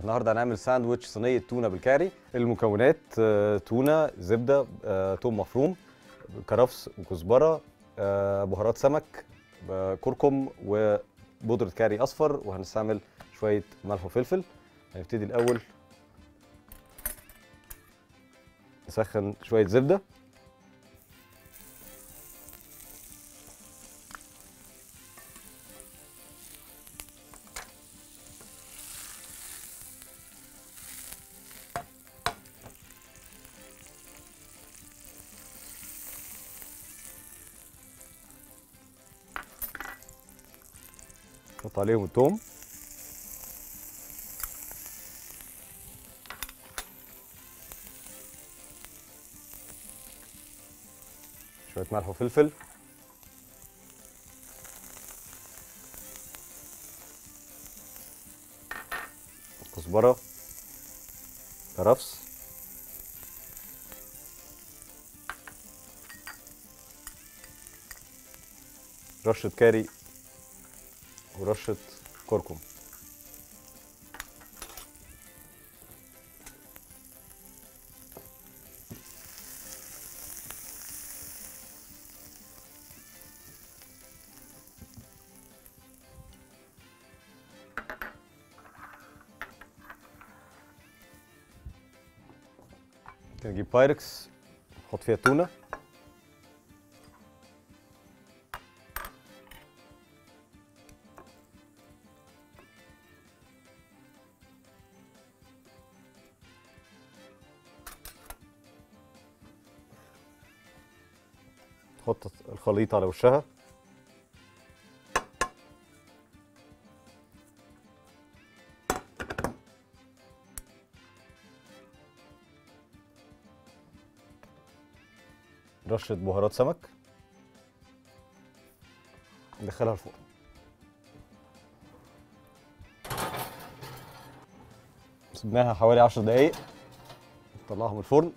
النهارده هنعمل ساندوتش صينية تونة بالكاري. المكونات آه، تونة زبدة آه، توم مفروم كرفس وكزبرة آه، بهارات سمك كركم وبودرة كاري أصفر وهنستعمل شوية ملح وفلفل. هنبتدي الأول نسخن شوية زبدة. نحط عليهم التوم. شوية ملح وفلفل. كزبرة. كرفس رشة كاري. рашат куркум. Can ги пайрекс, ход фиатуна. تحط الخليط على وشها. رشة بهارات سمك. ندخلها الفرن سيبناها حوالي 10 دقايق. نطلعها من الفرن.